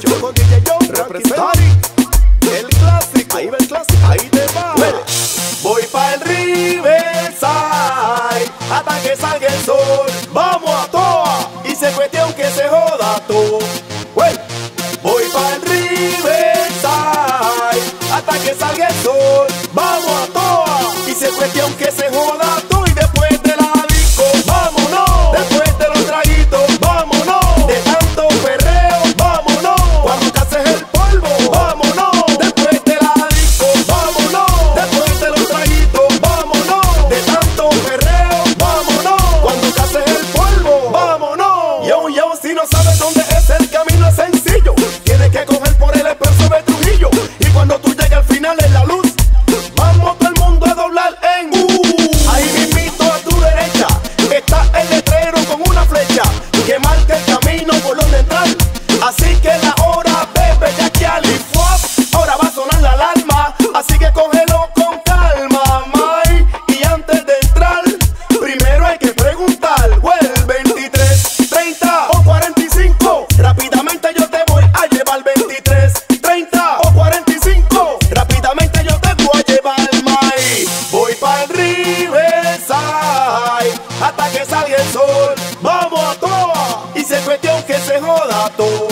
Choco DJ John, Representing El clásico, ahí va el clásico, ahí te va. Huele. Voy pa' el Riverside. Hasta que salga el sol. Vamos a toa. Y se cuestión que se joda todo. Voy pa' el Riverside. Hasta que salga el sol. no sabes dónde se cuestión que se joda todo.